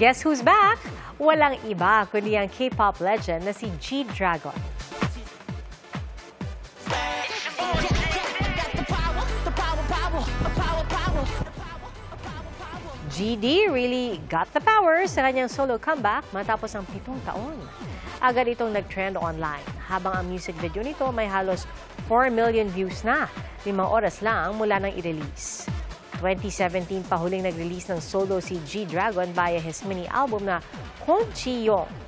Guess who's back? Walang iba kundi ang K-pop legend na si G-Dragon. GD really got the power sa kanyang solo comeback matapos ang pitong taon. Agad itong nag-trend online, habang ang music video nito may halos 4 million views na, limang oras lang mula nang i-release. 2017 pa huling nag-release ng solo si G-Dragon via his mini album na Kong Chi Yong.